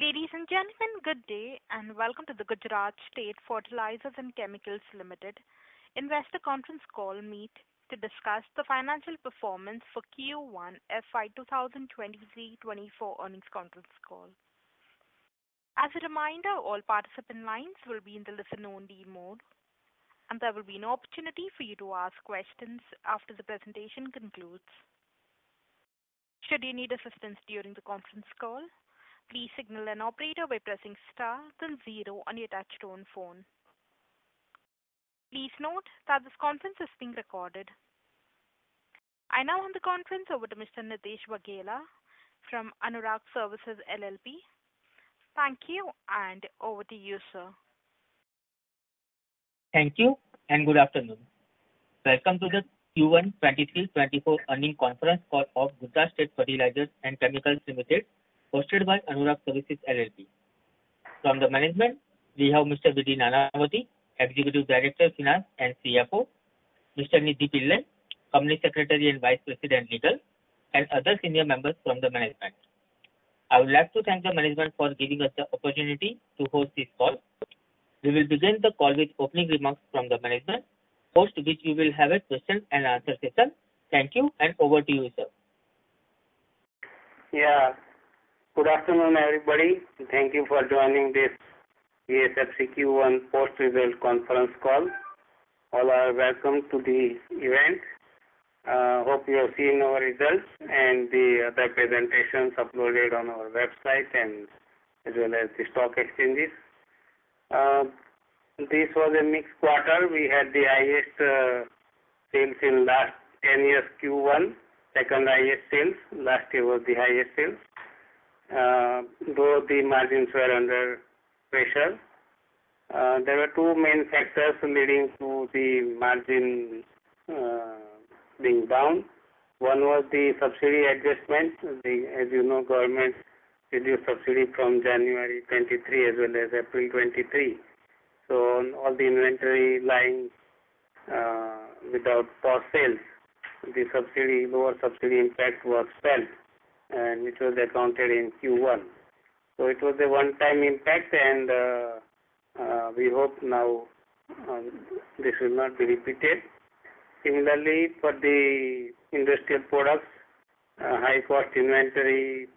Ladies and gentlemen, good day, and welcome to the Gujarat State Fertilizers and Chemicals Limited investor conference call meet to discuss the financial performance for Q1 FY 2023-24 earnings conference call. As a reminder, all participant lines will be in the listen-only mode, and there will be an opportunity for you to ask questions after the presentation concludes. Should you need assistance during the conference call, please signal an operator by pressing star then zero on your touchtone phone. Please note that this conference is being recorded. I now hand the conference over to Mr. Nitesh Waghela from Anurag Services LLP. Thank you, and over to you, sir. Thank you, and good afternoon. Welcome to the Q1 2023-24 earnings conference call of Gujarat State Fertilizers and Chemicals Limited, hosted by Anurag Services LLP. From the management, we have Mr. V.D. Nanavati, Executive Director, Finance and CFO, Mr. Nidhi Pillai, Company Secretary and Vice President, Legal, and other senior members from the management. I would like to thank the management for giving us the opportunity to host this call. We will begin the call with opening remarks from the management, post which we will have a question and answer session. Thank you, and over to you, sir. Yeah. Good afternoon, everybody. Thank you for joining this GSFC Q1 post-result conference call. All are welcome to the event. Uh, hope you have seen our results and the other presentations uploaded on our website and as well as the stock exchanges. Uh, this was a mixed quarter. We had the highest uh, sales in last 10 years, Q1, second highest sales. Last year was the highest sales. Uh, Though the margins were under pressure, uh, there were two main factors leading to the margin uh, being down. One was the subsidy adjustment. The as you know, government reduced subsidy from January 2023 as well as April 2023. So all the inventory lying without for sales, the subsidy, lower subsidy impact was felt, and which was accounted in Q1. So it was a one-time impact, and uh, uh, we hope now uh, this will not be repeated. Similarly, for the industrial products, high-cost inventory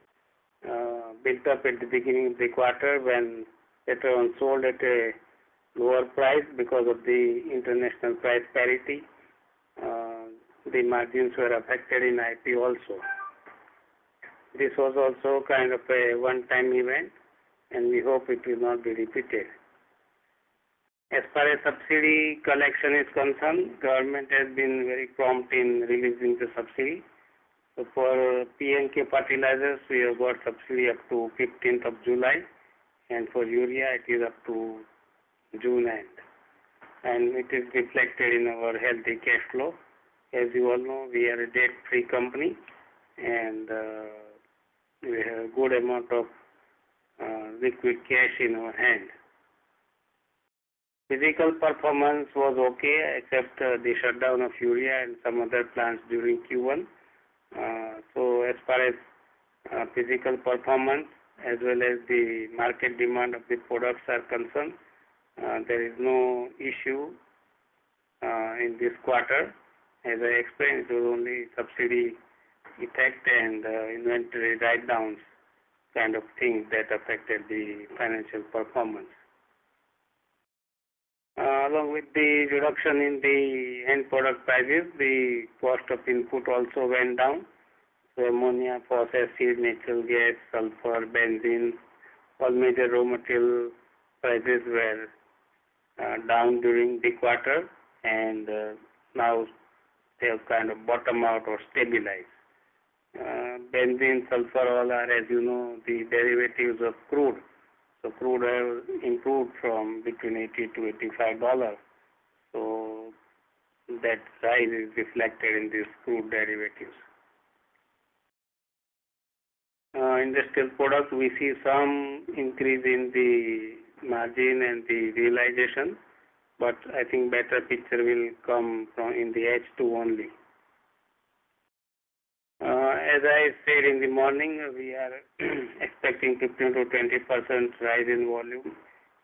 built up at the beginning of the quarter when it was sold at a lower price because of the international price parity. The margins were affected in IP also. This was also kind of a one-time event, and we hope it will not be repeated. As far as subsidy collection is concerned, government has been very prompt in releasing the subsidy. So for P&K fertilizers, we have got subsidy up to fifteenth of July, and for urea, it is up to June end, and it is reflected in our healthy cash flow. As you all know, we are a debt-free company, and uh, we have a good amount of uh, liquid cash in our hand. Physical performance was okay, except uh, the shutdown of urea and some other plants during Q1. Uh, so as far as physical performance as well as the market demand of the products are concerned, there is no issue in this quarter. As I explained, it was only subsidy effect and uh, inventory write-downs kind of things that affected the financial performance. Uh, along with the reduction in the end product prices, the cost of input also went down. So ammonia, phosphate, natural gas, sulfur, benzene, all major raw material prices were uh, down during the quarter, and now they have kind of bottomed out or stabilized. Uh, benzene, sulfur, all are, as you know, the derivatives of crude. So crude have improved from between 80 to 85 dollars. So that rise is reflected in these crude derivatives. Uh, industrial products, we see some increase in the margin and the realization, but I think better picture will come from in the H2 only. As I said in the morning, we are expecting 15 to 20 percent rise in volume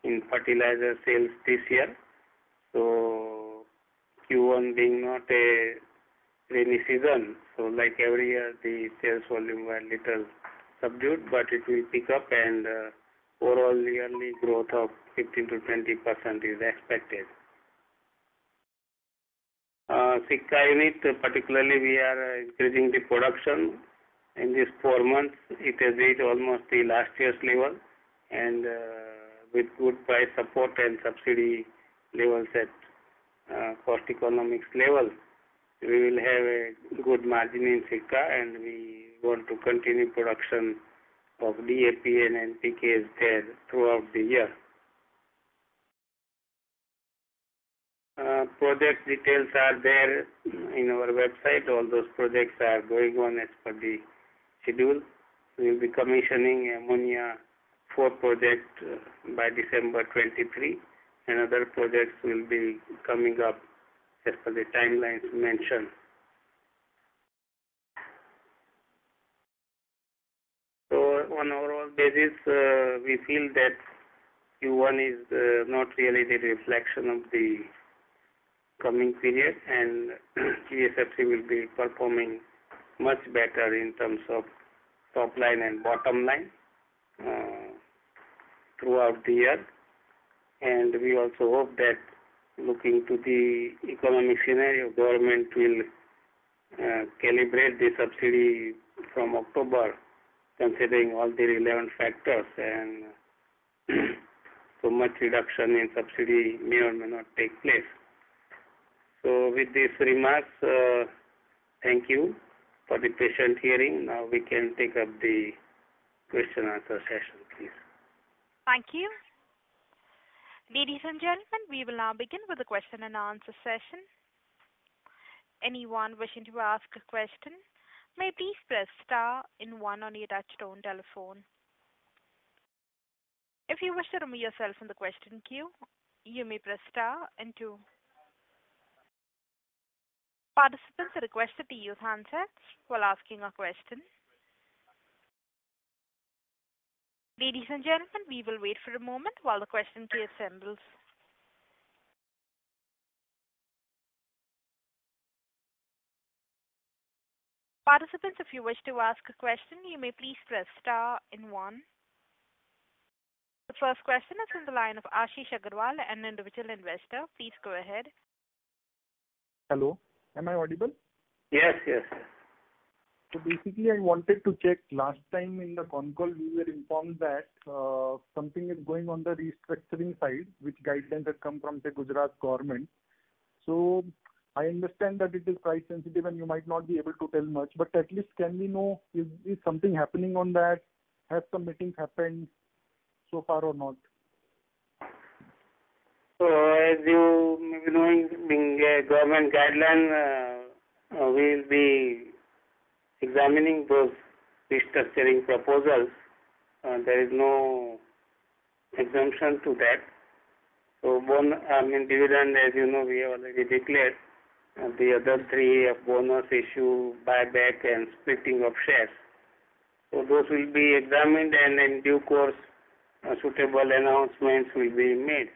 in fertilizer sales this year. So Q1 being not a rainy season, so like every year, the sales volume were little subdued, but it will pick up and uh, overall yearly growth of 15 to 20 percent is expected. Sikka unit, particularly we are increasing the production. In these four months, it has reached almost the last year's level, and uh, with good price support and subsidy levels at uh, cost economics level, we will have a good margin in Sikka, and we want to continue production of DAP and NPKs there throughout the year. Uh, project details are there in our website. All those projects are going on as per the schedule. We will be commissioning ammonia 4 project uh, by December 23 and other projects will be coming up as per the timelines mentioned. So on overall basis, uh, we feel that Q1 is uh, not really the reflection of the coming period, and GSFC will be performing much better in terms of top line and bottom line uh, throughout the year. And we also hope that looking to the economic scenario, government will uh, calibrate the subsidy from October, considering all the relevant factors, and so much reduction in subsidy may or may not take place. So with these remarks, uh, thank you for the patient hearing. Now we can take up the question and answer session, please. Thank you. Ladies and gentlemen, we will now begin with the question and answer session. Anyone wishing to ask a question may please press star and one on your touchtone telephone. If you wish to remove yourself from the question queue, you may press star and two. Participants are requested to use handsets while asking a question. Ladies and gentlemen, we will wait for a moment while the question queue assembles. Participants, if you wish to ask a question, you may please press star and one. The first question is from the line of Ashish Agarwal, an individual investor. Please go ahead. Hello, am I audible? Yes, yes. So basically, I wanted to check. Last time in the con call, we were informed that uh, something is going on the restructuring side, which guidelines had come from the Gujarat government. So I understand that it is price sensitive and you might not be able to tell much, but at least can we know, is something happening on that? Have some meetings happened so far or not? So as you may be knowing, being a government guideline, uh, uh, we will be examining those restructuring proposals. Uh, there is no exemption to that. So bon I mean dividend, as you know, we have already declared. Uh, the other three of bonus issue, buyback and splitting of shares. So those will be examined and in due course uh, suitable announcements will be made.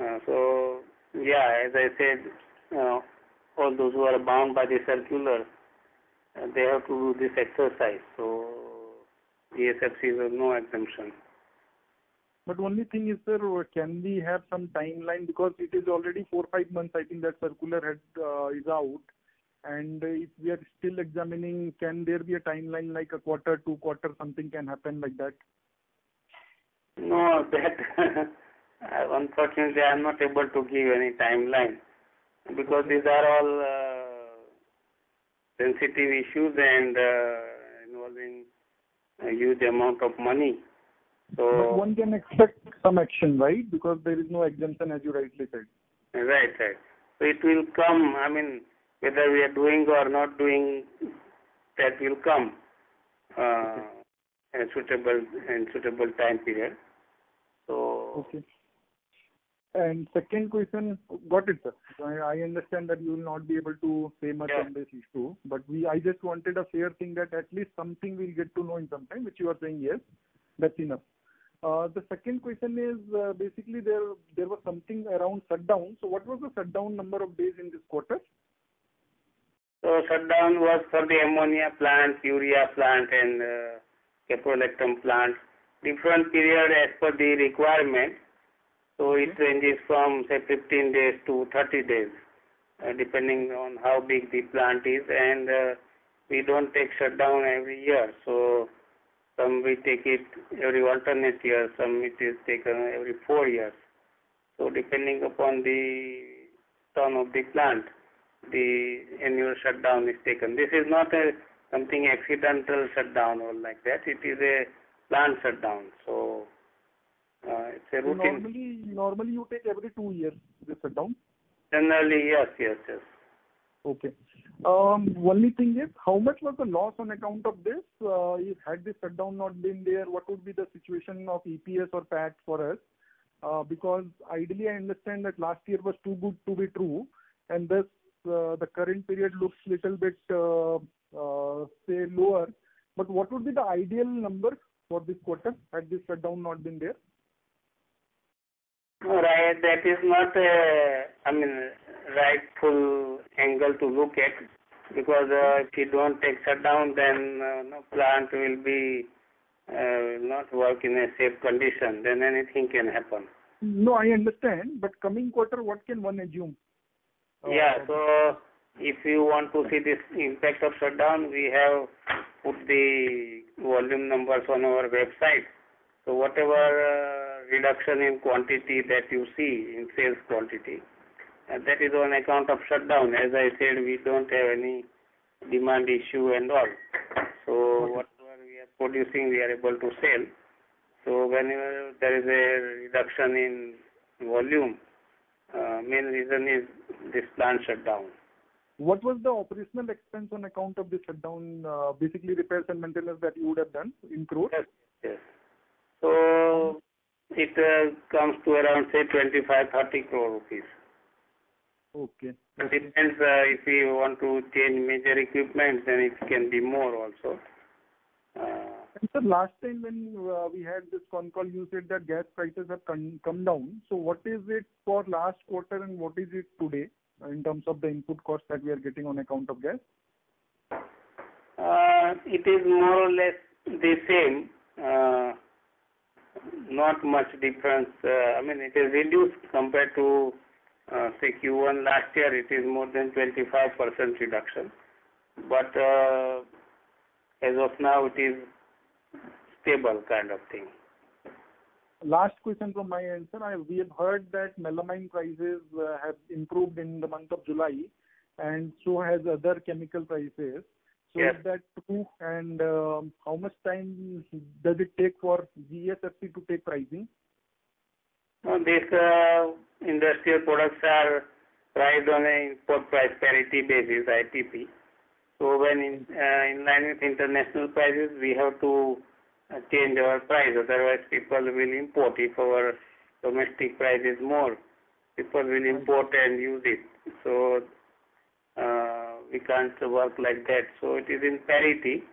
Uh, so yeah, as I said, uh, all those who are bound by the circular, uh, they have to do this exercise. So GSFC has no exemption. But only thing is, sir, can we have some timeline? Because it is already four, five months, I think that circular had uh, is out. And if we are still examining, can there be a timeline like a quarter, two quarter, something can happen like that? No, that unfortunately I am not able to give any timeline because these are all uh, sensitive issues and uh, involving a huge amount of money. So But one can expect some action, right? Because there is no exemption, as you rightly said. Right, right. So it will come, I mean, whether we are doing or not doing, that will come uh, in suitable in suitable time period. So Okay. Second question. Got it, sir. I understand that you will not be able to say much on this issue, but we I just wanted a fair thing that at least something we'll get to know in some time, which you are saying, yes, that's enough. Uh, the second question is, uh, basically there there was something around shutdown. So, what was the shutdown number of days in this quarter? So, shutdown was for the ammonia plant, urea plant, and uh, caprolactam plant. Different period as per the requirement. So it mm-hmm. ranges from, say, 15 days to 30 days, uh, depending on how big the plant is. And uh, we don't take shutdown every year. So some we take it every alternate year, some it is taken every four years. So depending upon the turn of the plant, the annual shutdown is taken. This is not a something accidental shutdown or like that. It is a plant shutdown. It's a routine. Normally you take every two years the shutdown? Generally, yes. Yes, yes. Okay. Um, Only thing is, how much was the loss on account of this? Uh, if Had this shutdown not been there, what would be the situation of EPS or PAT for us? Uh, because ideally, I understand that last year was too good to be true, and thus, the current period looks little bit, say, lower. But what would be the ideal number for this quarter had this shutdown not been there? Right. That is not a rightful angle to look at, because uh, if you don't take shutdown, then uh, no plant will be uh, not work in a safe condition, then anything can happen. No, I understand. But coming quarter, what can one assume? Yeah. So if you want to see this impact of shutdown, we have put the volume numbers on our website. So whatever reduction in quantity that you see in sales quantity, that is on account of shutdown. As I said, we don't have any demand issue and all. So whatever we are producing, we are able to sell. So whenever there is a reduction in volume, uh, main reason is this plant shutdown. What was the operational expense on account of the shutdown? Uh, basically, repairs and maintenance that you would have done in crore? Yes. It uh, comes to around, say, 25 crore-30 crore rupees. Okay. It depends. Uh, if we want to change major equipment, then it can be more also. Uh, sir, last time when we had this con call, you said that gas prices have come down. So what is it for last quarter and what is it today in terms of the input cost that we are getting on account of gas? It is more or less the same. Not much difference. Uh, I mean, it is reduced compared to, uh, say, Q1 last year, it is more than 25% reduction. But uh, as of now, it is stable kind of thing. Last question from my end, sir. We have heard that melamine prices have improved in the month of July, and so has other chemical prices. Yes. Is that true? And um, how much time does it take for GSFC to take pricing? These uh, industrial products are priced on an import price parity basis, IPP. So, when uh, in line with international prices, we have to uh, change our price. Otherwise, people will import. If our domestic price is more, people will import and use it. We can't work like that. So it is in parity.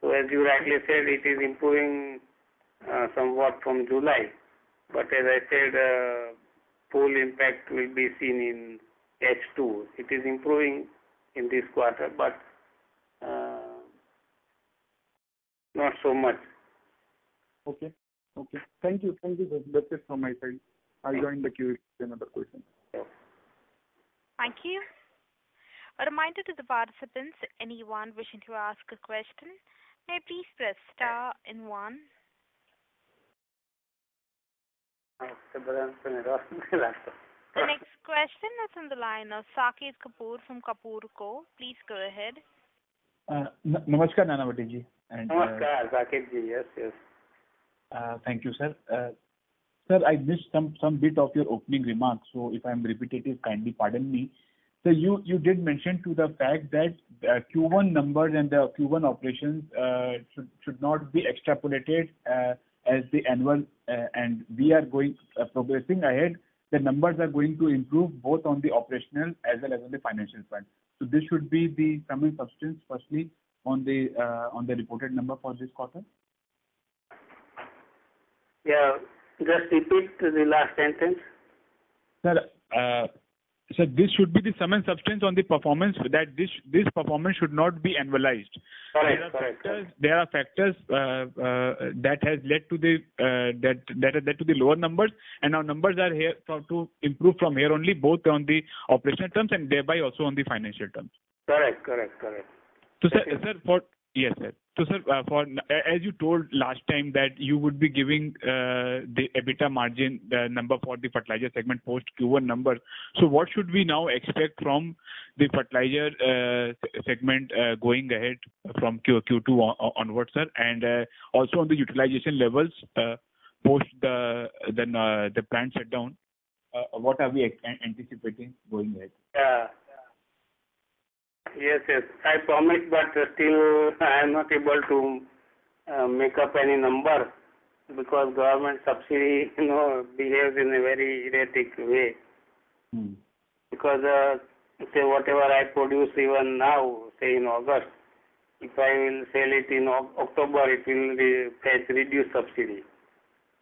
So as you rightly said, it is improving uh, somewhat from July. But as I said, uh, full impact will be seen in H2. It is improving in this quarter, but uh, not so much. Okay. Okay. Thank you. Thank you. Sir. That's it from my side. I'll join the queue if another question. Thank you. A reminder to the participants, anyone wishing to ask a question, may please press star and one. The next question is on the line of Saket Kapoor from Kapoor & Co. Please go ahead. Uh, namaskar, Nanavati. Uh, namaskar, Saket. ji. Yes. Yes uh, thank you, sir. Sir, I missed some bit of your opening remarks, so if I'm repetitive, kindly pardon me. You did mention to the fact that uh, Q1 numbers and the Q1 operations uh, should not be extrapolated uh, as the annual, and we are going progressing ahead the numbers are going to improve both on the operational as well as on the financial front. This should be the sum and substance, firstly, on the uh on the reported number for this quarter? Yeah. Just repeat the last sentence. Sir, this should be the sum and substance on the performance that this this performance should not be annualized. Correct. There are factors There are factors that has led to the uh, that that has led to the lower numbers, and our numbers are here to improve from here only, both on the operational terms and thereby also on the financial terms. Correct, correct, correct. Yes, sir. So, sir, uh, for as you told last time that you would be giving uh, the EBITDA margin number for the fertilizer segment post Q1 number. So what should we now expect from the fertilizer uh, segment going ahead from Q2 onwards, sir? And also on the utilization levels post the plant shutdown, what are we anticipating going ahead? Yes. Yes. I promise, but still I am not able to uh, make up any number because government subsidy you know, behaves in a very erratic way. Hmm. Because, uh, say whatever I produce even now, say in August, if I will sell it in October, it will fetch reduced subsidy.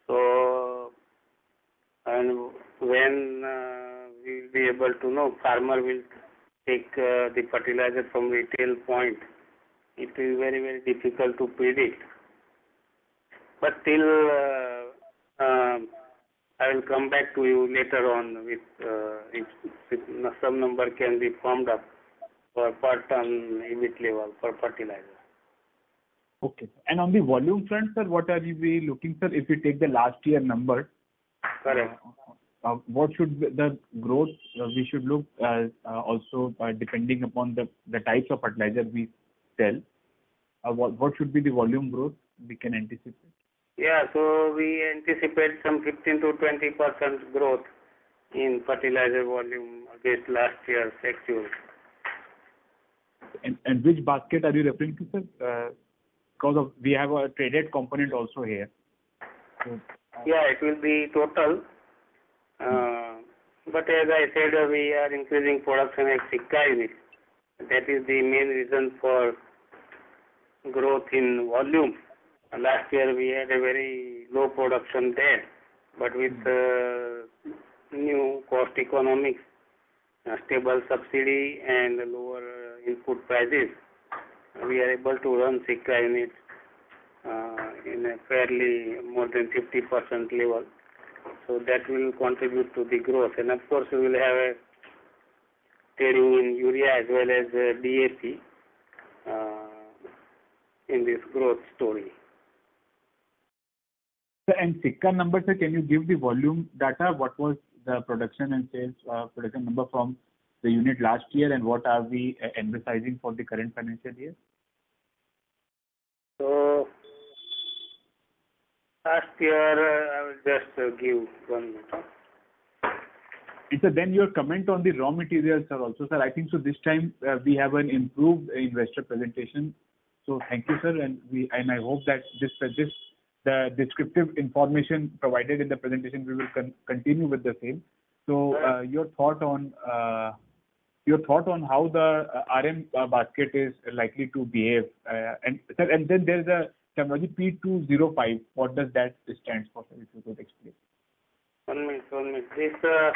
So, and when uh, we will be able to know, farmer will take uh, the fertilizer from retail point. It is very very difficult to predict. But still, uh, um, I will come back to you later on with uh, if some number can be formed up for per ton EBIT level for fertilizer. Okay. And On the volume front, sir, what are we looking, sir, if you take the last year number? Correct. Uh, what should the growth uh, we should look uh, also depending upon the types of fertilizer we sell? What should be the volume growth we can anticipate? Yeah. So we anticipate some 15%-20% growth in fertilizer volume against last year's actual. And and which basket are you referring to, sir? Because we have a traded component also here. Yeah, it will be total. Uh, but as I said, uh, we are increasing production at Sikka unit. That is the main reason for growth in volume. Last year we had a very low production there. But with uh, new cost economics, stable subsidy, and lower input prices, we are able to run Sikka unit in a fairly more than 50% level. So that will contribute to the growth. And of course, we will have a trading in urea as well as uh, DAP uh, in this growth story. And Sikka numbers, sir, can you give the volume data? What was the production and sales uh, production number from the unit last year, and what are we emphasizing for the current financial year? Last year, uh, I will just uh, give one minute. Sir, your comment on the raw materials, sir, also. Sir, I think so this time uh, we have an improved investor presentation. So thank you, sir, and we and I hope that this this the descriptive information provided in the presentation, we will continue with the same. So uh your thought on uh your thought on how the RM basket is likely to behave. Sir, and then there's a terminology P2O5. What does that stand for, sir, if you could explain? One minute. one minute. This uh,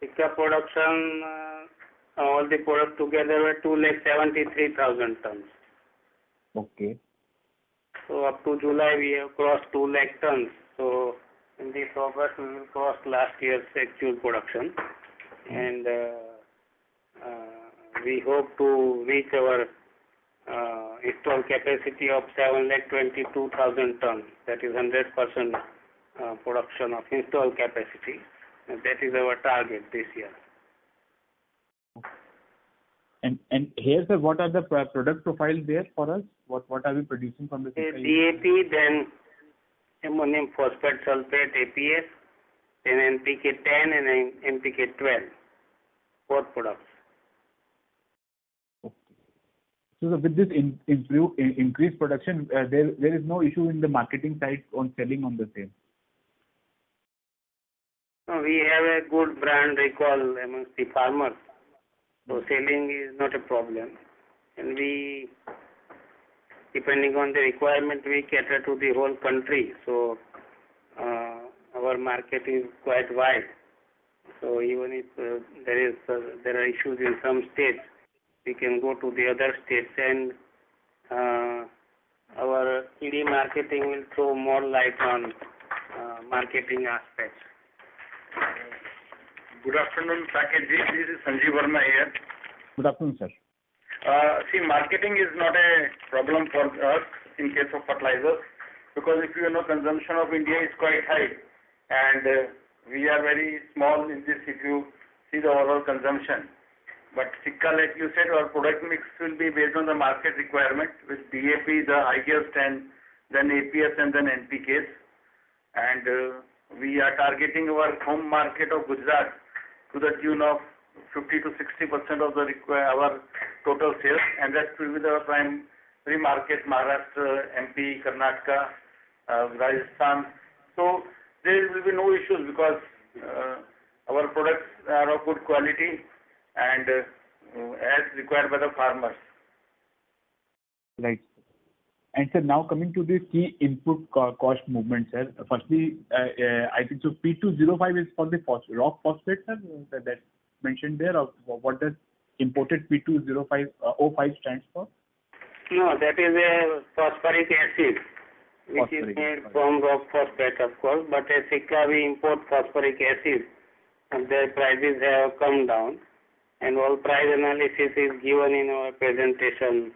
Sikka production, uh, all the products together were 273,000 tons. Okay. So up to July, we have crossed 2 lakh tons. So in this August, we will cross last year's actual production. Hmm. And uh, we hope to reach our installed capacity of 722,000 tons. That is 100% uh, production of installed capacity. That is our target this year. And and Here, sir, what are the product profiles there for us? What what are we producing from the? DAP, then ammonium phosphate sulfate, APS, then NPK 10 and NPK 12. Four products. Okay. So with this increased production, there is no issue in the marketing side on selling on the same? No, we have a good brand recall amongst the farmers. So selling is not a problem. And we, depending on the requirement, we cater to the whole country. So uh, our market is quite wide. So even if uh, there is uh, there are issues in some states, we can go to the other states and uh, our PD marketing will throw more light on uh, marketing aspects. Good afternoon, Saket ji. This is Sanjeev Verma here. Good afternoon, sir. Uh, see, marketing is not a problem for us in case of fertilizers because if you know consumption of India is quite high and uh, we are very small in this if you see the overall consumption. But Sikka, like you said, our product mix will be based on the market requirement with DAP, the highest, and then APS and then NPKs. And uh, we are targeting our home market of Gujarat to the tune of 50 to 60 percent of our total sales, and that will be the primary market, Maharashtra, MP, Karnataka, uh, Rajasthan. So there will be no issues because uh, our products are of good quality and uh, as required by the farmers. Right. And sir, now coming to the key input cost movement, sir. Firstly, uh, uh, I think so P2O5 is for the phos- rock phosphate, sir, that that's mentioned there, or what does imported P2O5 uh, 05 stands for? No, that is a phosphoric acid, which is Phosphoric, made from rock phosphate, of course. But at Sikka, we import phosphoric acid, and their prices have come down. And all price analysis is given in our presentation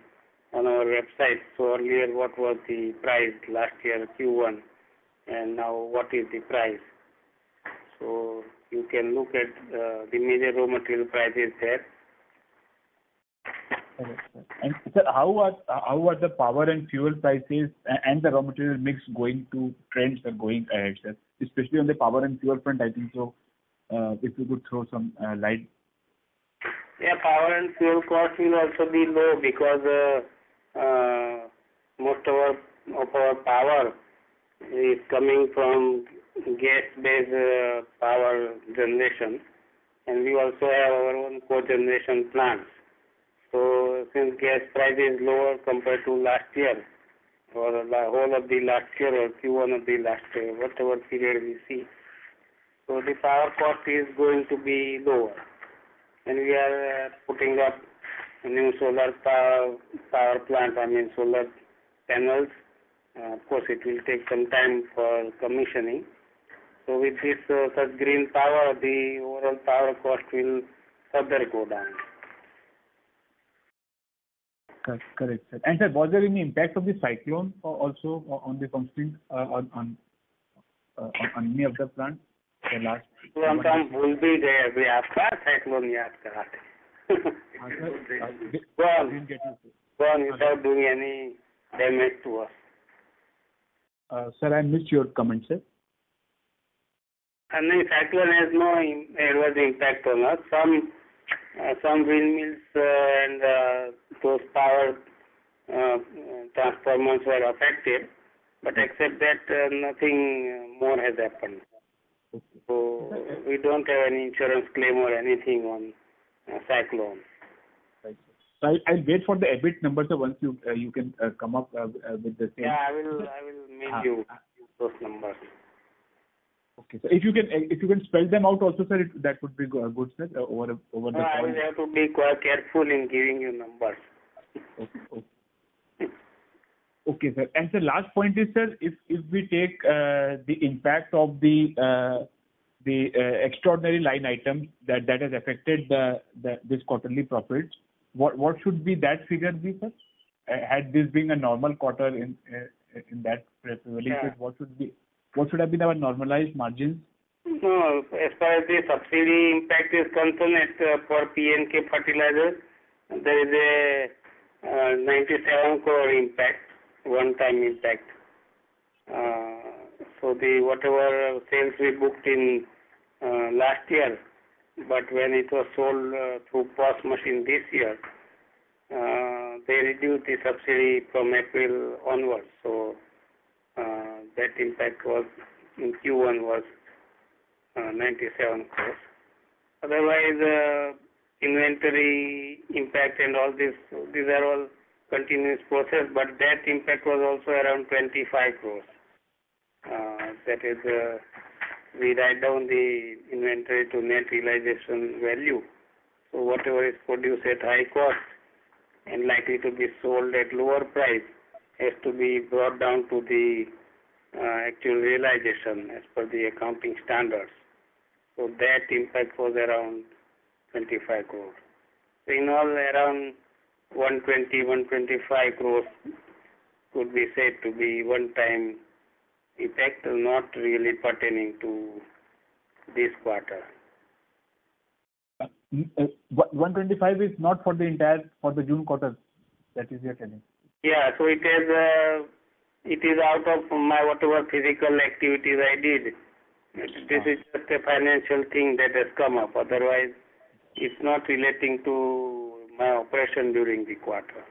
on our website. So earlier, what was the price last year Q1, and now what is the price? So you can look at uh, the major raw material prices there. And sir, how are how are the power and fuel prices and the raw material mix going to trends are going ahead, sir? Especially on the power and fuel front, I think so. Uh, if you could throw some uh, light. Yeah, power and fuel cost will also be low because uh, uh, most of our, of our power is coming from gas-based uh, power generation, and we also have our own cogeneration plants. So since gas price is lower compared to last year, or the whole of the last year or Q1 of the last year, whatever period we see, so the power cost is going to be lower and we are uh, putting up a new solar power, power plant, I mean solar panels. Uh, of course, it will take some time for commissioning. So with this uh, such green power, the overall power cost will further go down. Cor- Correct, sir. And sir, was there any impact of the cyclone also on the functioning uh, on on uh, on any of the plants? The last तो हम तो हम भूल भी गए अभी आपका cyclone याद कराते Uh, sir, uh, di- go on, didn't get you, sir. go on without doing any damage to us. Uh, Sir, I missed your comment, sir. And the cyclone has no im- adverse impact on us. Some uh, some windmills uh, and uh, those power uh, transformers were affected, but except that, uh, nothing more has happened. So we don't have any insurance claim or anything on uh, cyclone. Right. So I- I'll wait for the EBIT numbers, once you uh, you can uh, come up uh, uh, with the same. Yeah, I will I will mail Ah, you ah, those numbers. Okay. So if you can uh, if you can spell them out also, sir, it- that would be go- good, sir, uh, over over the No, I will have to be quite careful in giving you numbers. Okay. Okay. Okay, sir. And the last point is, sir, if if we take uh, the impact of the uh, the uh, extraordinary line items that that has affected this quarterly profit, what what should be that figure be, sir? Uh, Had this been a normal quarter in uh, in that prevailing Yeah. what should be what should have been our normalized margins? No, as far as the subsidy impact is concerned, uh, for PNK fertilizers, there is a uh, 97 crore impact, one-time impact. Uh, so the whatever sales we booked in last year, but when it was sold uh, through POS machine this year, uh, they reduced the subsidy from April onwards. So uh, that impact was in Q1 was uh, 97 crores. Otherwise, uh, inventory impact and all this, these are all continuous process, but that impact was also around 25 crores. Uh, that is, uh, we write down the inventory to net realization value. So whatever is produced at high cost and likely to be sold at lower price has to be brought down to the uh, actual realization as per the accounting standards. So that impact was around 25 crores. So in all, around 120, 125 crores could be said to be one-time effect, not really pertaining to this quarter. Uh, uh, 125 is not for the entire, for the June quarter, that is you're telling? Yeah, so it is, uh, it is out of my whatever physical activities I did. This is just a financial thing that has come up. Otherwise, it's not relating to my operation during the quarter.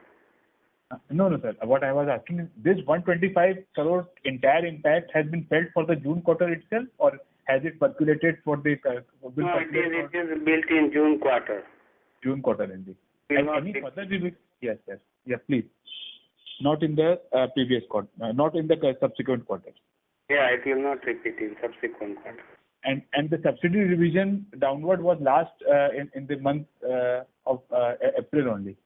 No, no, sir. What I was asking is, this 125 crore entire impact has been felt for the June quarter itself, or has it percolated for the uh, No, it is, for it is built in June quarter. June quarter only? Any further revi- Yes, yes. Yes, please. Not in the uh, previous quarter, uh, not in the subsequent quarter. Yeah, it will not repeat in subsequent quarter. And and the subsidy revision downward was last in in the month of April only.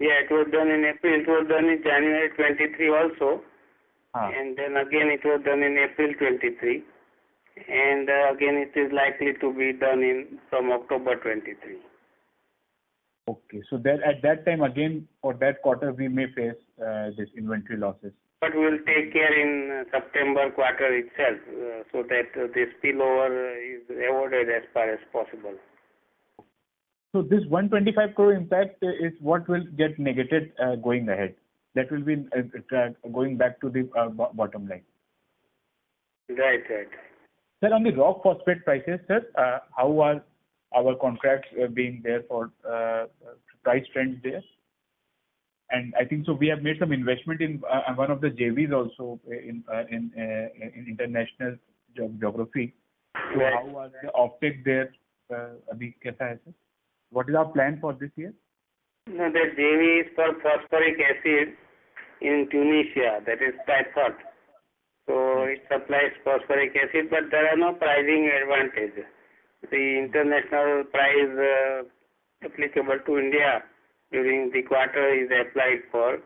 Yeah, it was done in April. It was done in January 23 also. Ah. And then again it was done in April 23. And uh, again it is likely to be done in from October 23. Okay. So that at that time, again, for that quarter, we may face uh, this inventory losses. But we will take care in uh, September quarter itself uh, so that uh, this spillover is avoided as far as possible. So This 125 crore impact is what will get negated uh, going ahead. That will be uh, uh, going back to the bottom line. Right. Right. Sir, on the rock phosphate prices, sir, how are our contracts being there for price trends there? And I think so we have made some investment in one of the JVs also in international geography. So How are the offtake there, abhi kaisa hai sir? What is our plan for this year? No, the JV is for phosphoric acid in Tunisia, that is Tifert. So it supplies phosphoric acid, but there are no pricing advantage. The international price uh, applicable to India during the quarter is applied for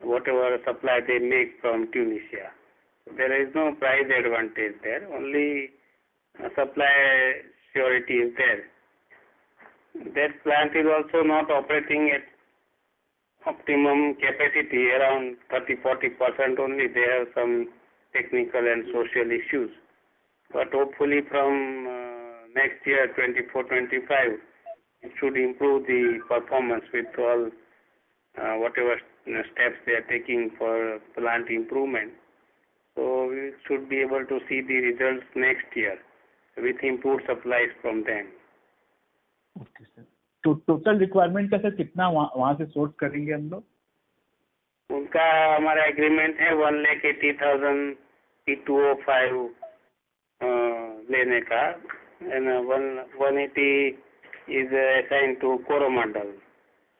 whatever supply they make from Tunisia. There is no price advantage there, only uh, supply surety is there. That plant is also not operating at optimum capacity, around 30-40% only. They have some technical and social issues. But hopefully from uh, next year, 24-25, it should improve the performance with all uh, whatever steps they are taking for plant improvement. So we should be able to see the results next year with improved supplies from them. Okay sir तो total requirement का sir कितना वहाँ वहाँ से source करेंगे हम लोग? उनका हमारा एग्रीमेंट है वन लेख एटी थाउज़ेंड टू फाइव लेने का। One one eighty is assign to Coromandel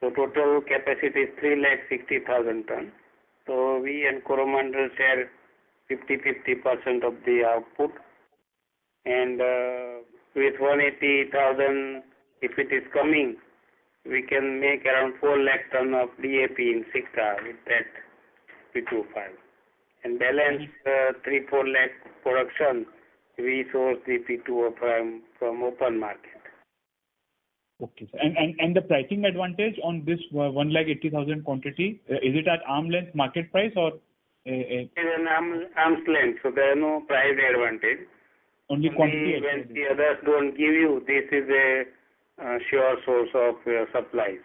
तो total capacity is three lakh sixty thousand ton तो we and Coromandel share fifty fifty percent of the output and with one eighty thousand if it is coming we can make around 4 lakh ton of DAP in Sikka with that P25 and balance uh, 3 4 lakh production we source the P2O from from open market Okay, sir. And and and the pricing advantage on this uh, one lakh eighty thousand quantity, uh, is it at arm length market price or uh, uh, it is an arm, arm's length so there are no price advantage only Only quantity? when advantage? the others don't give you, this is a sure source of uh, supplies.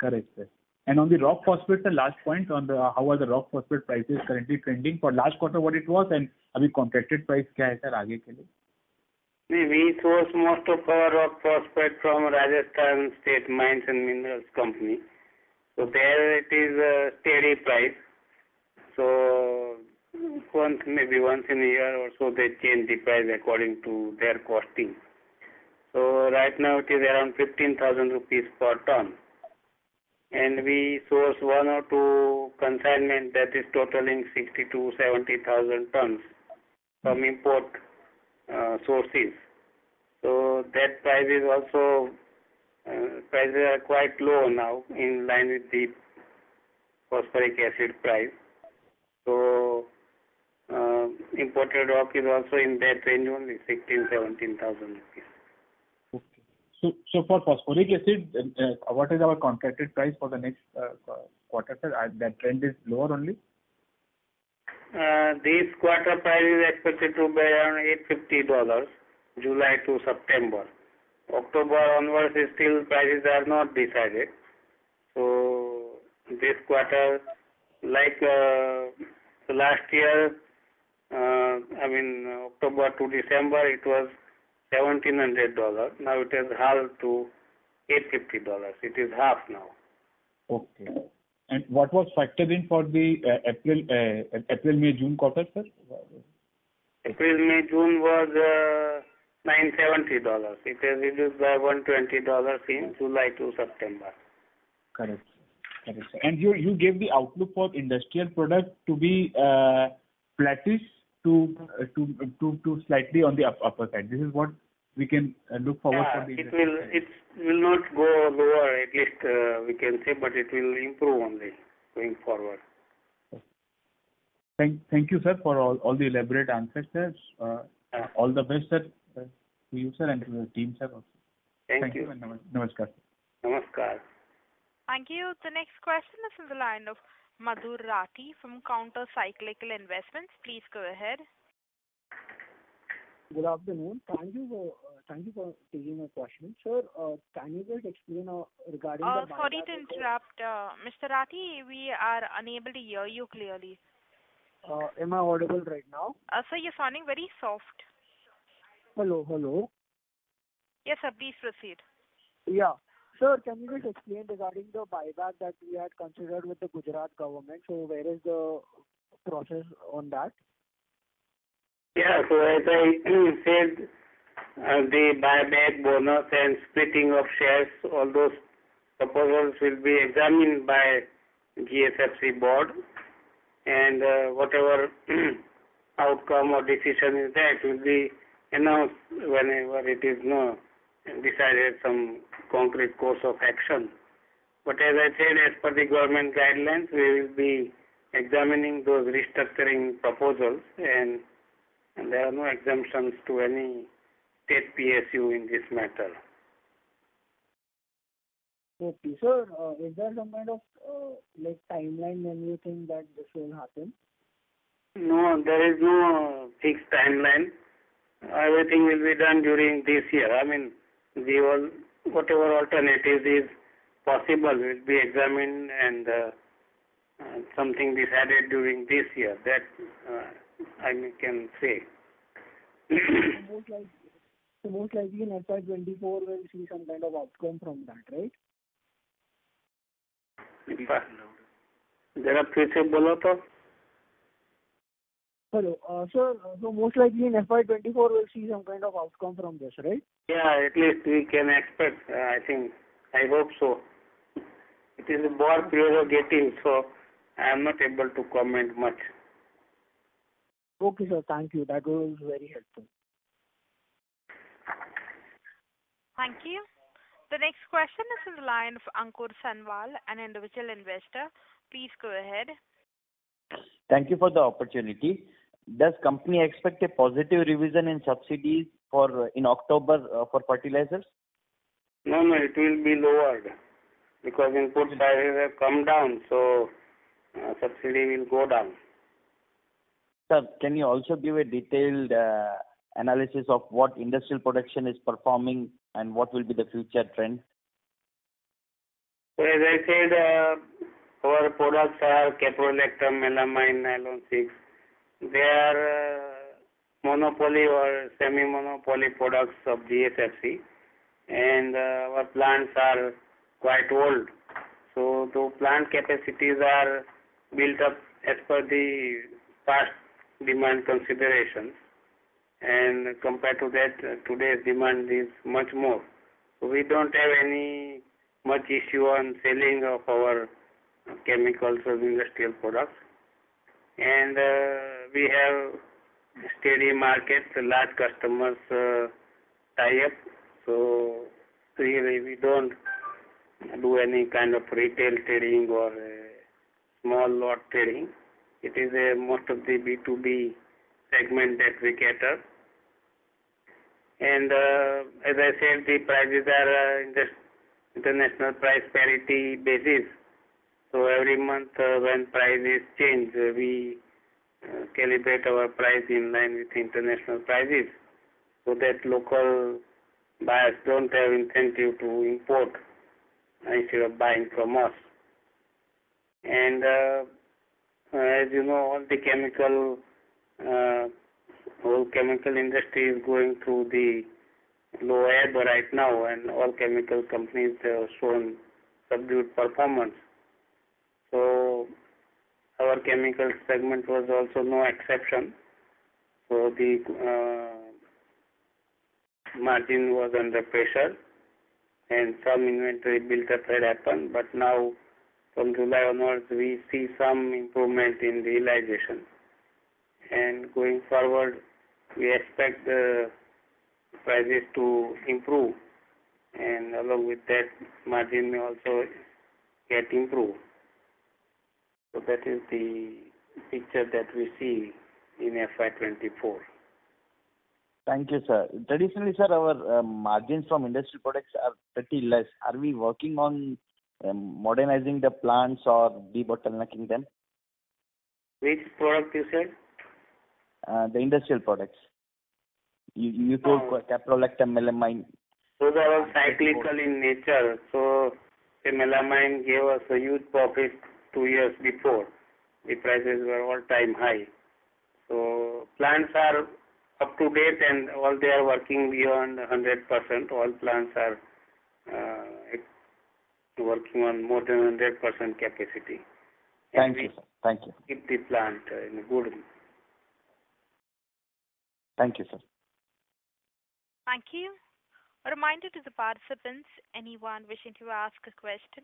Correct, sir. And on the rock phosphate, the last point on the how are the rock phosphate prices currently trending for last quarter what it was and अभी contracted price क्या है sir आगे के लिए? We we source most of our rock phosphate from Rajasthan State Mines and Minerals Company. So there it is a steady price. So once, maybe once in a year or so, they change the price according to their costing. So right now it is around 15,000 rupees per ton. And we source one or two consignment that is totaling 60 to 70,000 tons from import uh, sources. So that price is also, uh, prices are quite low now in line with the phosphoric acid price. So uh, imported rock is also in that range only, 16, 17,000 rupees. So, for phosphoric acid, uh, what is our contracted price for the next uh, quarter, sir? That trend is lower only? Uh, this quarter price is expected to be around $850, July to September. October onwards, is still prices are not decided. So this quarter, like last year, I mean October to December, it was $1,700. Now it has halved to $850. It is half now. Okay. And what was factored in for the uh, April, uh, April, May, June quarter, sir? April, May, June was uh, $970. It has reduced by $120 in July to September. Correct. Correct. And you, you gave the outlook for industrial product to be uh, flattish to, uh, to, to, to slightly on the up- upper side. This is what we can uh, look forward Yeah, for the it industrial will it will not go lower, at least uh, we can say, but it will improve only going forward. Thank, thank you, sir, for all, all the elaborate answers, sir. Uh, Yeah. all the best, sir, uh, to you, sir, and to the team, sir. Also. Thank, you. and namaskar. Namaskar. Thank you. The next question is from the line of Madhur Rathi from Counter Cyclical Investments. Please go ahead. Good afternoon. Thank you for uh, thank you for taking my question. Sir, uh, can you just explain uh, regarding the sorry to interrupt. Mr. Rathi, we are unable to hear you clearly. Uh, Am I audible right now? Sir, you're sounding very soft. Hello, hello. Yes, sir, please proceed. Yeah. Sir, can you just explain regarding the buyback that we had considered with the Gujarat government? So where is the process on that? Yeah, so as I said, uh, the buyback bonus and splitting of shares, all those proposals will be examined by GSFC board and uh, whatever outcome or decision is that will be announced whenever it is no decided some concrete course of action. But as I said, as per the government guidelines, we will be examining those restructuring proposals and and there are no exemptions to any state PSU in this matter. Okay, sir. Uh, is there some kind of uh, like timeline when you think that this will happen? No, there is no fixed timeline. Everything will be done during this year. I mean, the all, whatever alternatives is possible will be examined and uh, something decided during this year. That uh, I mean, can say. So most like so most likely in FY24 we'll see some kind of outcome from that, right? जरा फिर से बोलो तो Hello. Uh, sir, uh, so most likely in FY24 we'll see some kind of outcome from this, right? Yeah, at least we can expect. Uh, I think. I hope so. It is a board prerogative, so I am not able to comment much. Okay, sir. Thank you. That was very helpful. Thank you. The next question is in the line of Ankur Sanwal, an individual investor. Please go ahead. Thank you for the opportunity. Does company expect a positive revision in subsidies for in October uh, for fertilizers? No, no, it will be lowered because input prices have come down, so uh, subsidy will go down. Sir, can you also give a detailed uh, analysis of what industrial production is performing and what will be the future trend? As I said, uh, our products are caprolactam, melamine, nylon 6. They are uh, monopoly or semi-monopoly products of GSFC, and our plants are quite old. So the plant capacities are built up as per the past demand considerations. And compared to that, uh, today's demand is much more. So we don't have any much issue on selling of our chemicals or industrial products. And uh, we have steady market, large customers uh, tie up. So really we don't do any kind of retail trading or uh, small lot trading. It is a most of the B2B segment that we cater. And uh, as I said, the prices are uh, international price parity basis. So every month uh, when prices change, uh, we uh, calibrate our price in line with international prices so that local buyers don't have incentive to import instead of buying from us. And uh, as you know, all the chemical, uh, whole chemical industry is going through the low ebb right now, and all chemical companies have shown subdued performance. So our chemical segment was also no exception. So the uh, margin was under pressure and some inventory built up had happened, but now from July onwards, we see some improvement in realization. And going forward, we expect the prices to improve, and along with that, margin may also get improved. So that is the picture that we see in FY 24. Thank you, sir. Traditionally, sir, our uh, margins from industrial products are pretty less. Are we working on modernizing the plants or debottlenecking them? Which product you said? Uh, the industrial products. You you told Oh. caprolactam, melamine. Those are all cyclical in nature. So, the melamine gave us a huge profit two years before. The prices were all-time high. So, plants are up to date and all they are working beyond 100%. All plants are uh, working on more than 100% capacity. Thank you, sir. Thank you. keep the plant uh, in good Thank you, sir. Thank you. A reminder to the participants, anyone wishing to ask a question,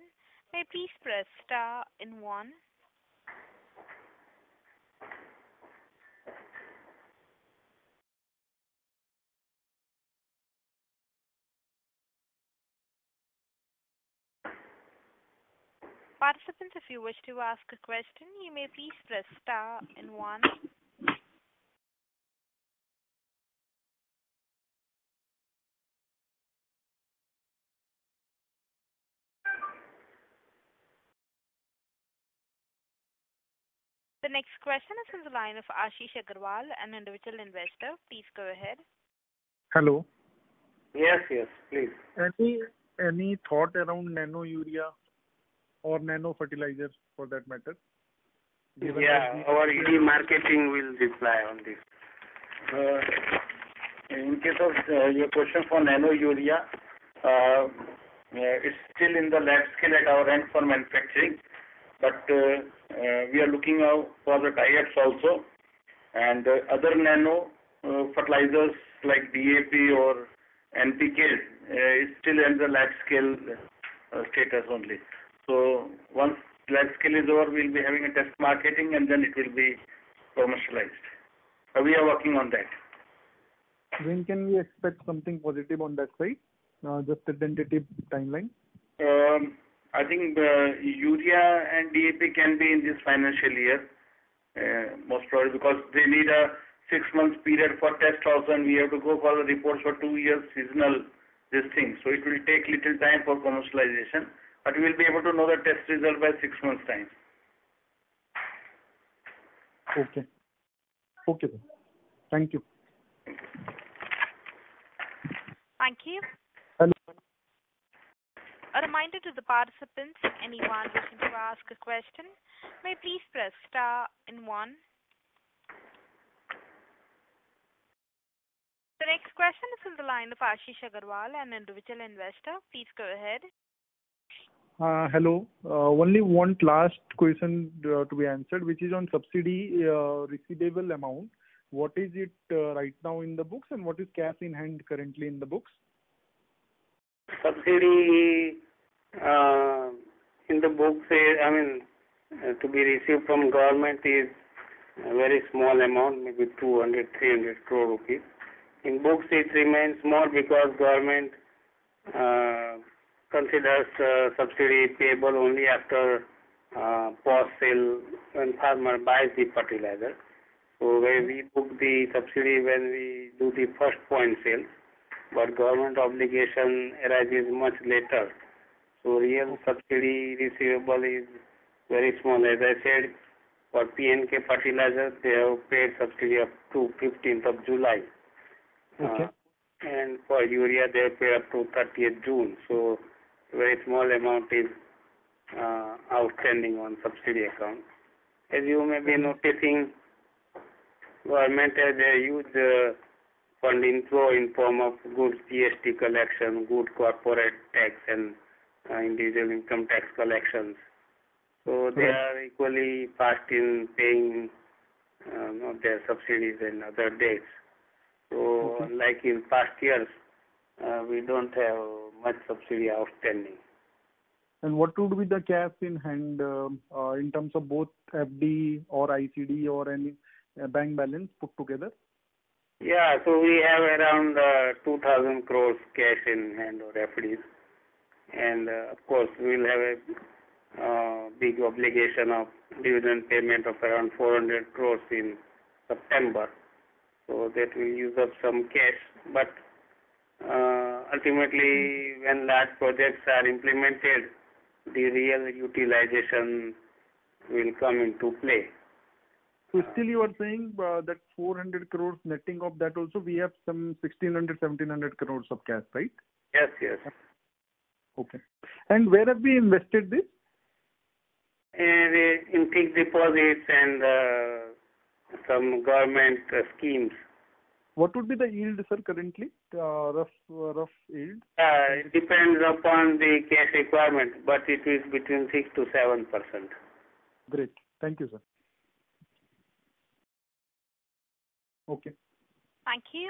may please press star and one. Participants, if you wish to ask a question, you may please press star and one. The next question is from the line of Ashish Agarwal, an individual investor. Please go ahead. Hello. Yes, yes, please. Any any thought around nano urea or nano fertilizers for that matter? Given Yeah, our we- ED marketing will reply on this. Uh, In case of uh, your question for nano urea, uh, uh, it's still in the lab scale at our end for manufacturing, but uh, uh, we are looking out for the tie-ups also. And uh, other nano uh, fertilizers like DAP or NPK uh, is still in the lab scale uh, status only. So once lab scale is over, we'll be having a test marketing, and then it will be commercialized. Uh, We are working on that. When can we expect something positive on that side? Uh, Just a tentative timeline. Um, I think the urea and DAP can be in this financial year, uh, most probably, because they need a six months period for test also, and we have to go for the reports for two years seasonal, this thing. So it will take little time for commercialization, but we will be able to know the test result by six months' time. Okay. Okay, sir. Thank you. Thank you. Hello. A reminder to the participants, anyone wishing to ask a question, may please press star and one. The next question is from the line of Ashish Agarwal, an individual investor. Please go ahead. Uh, hello. Uh, only one last question uh, to be answered, which is on subsidy receivable amount. What is it right now in the books, and what is cash in hand currently in the books? Subsidy in the books, eh, I mean, to be received from government is a very small amount, maybe 200 crore-300 crore rupees. In books, it remains more because government considers uh, subsidy payable only after uh, post-sale when farmer buys the fertilizer. Where we book the subsidy when we do the first point sale, but government obligation arises much later. So real subsidy receivable is very small. As I said, for P&K fertilizers, they have paid subsidy up to 15th of July. Okay. Uh, for urea, they have paid up to 30th June. Very small amount is uh, outstanding on subsidy account. As you may be mm-hmm. noticing, government has a huge uh, funding flow in form of good GST collection, good corporate tax, and uh, individual income tax collections. So mm-hmm. they are equally fast in paying their subsidies and other debts. So like in past years, we don't have much subsidy outstanding. And what would be the cash in hand um, uh, in terms of both FD or ICD or any uh, bank balance put together? Yeah. So we have around uh, 2,000 crores cash in hand or FDs. And of course, we'll have a big obligation of dividend payment of around 400 crores in September. So that will use up some cash. Uh, ultimately, when large projects are implemented, the real utilization will come into play. So still you are saying uh, that 400 crores netting of that also, we have some 1,600 crores-1,700 crores of cash, right? Yes. Yes okay. And where have we invested this? In fixed deposits and uh, some government schemes. What would be the yield, sir, currently? Uh, rough uh, rough yield. Uh, it depends upon the cash requirement, but it is between 6%-7%. Great. Thank you, sir. Okay. Thank you.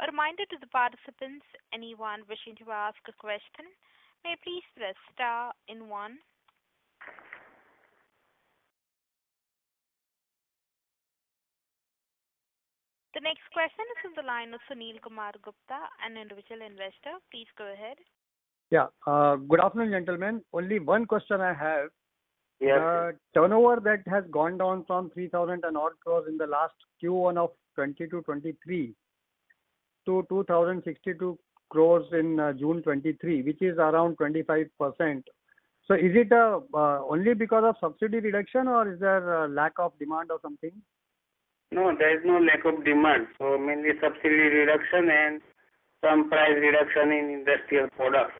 A reminder to the participants, anyone wishing to ask a question, may please press star and one. The next question is from the line of Sunil Kumar Gupta, an individual investor. Please go ahead. Yeah. Uh, good afternoon, gentlemen. Only one question I have. Yes. Turnover that has gone down from 3,000 and odd crores in the last Q1 of 2022/2023 to 2,062 crores in uh, June 2023, which is around 25%. So is it uh, only because of subsidy reduction or is there a lack of demand or something? No, there is no lack of demand. So mainly subsidy reduction and some price reduction in industrial products.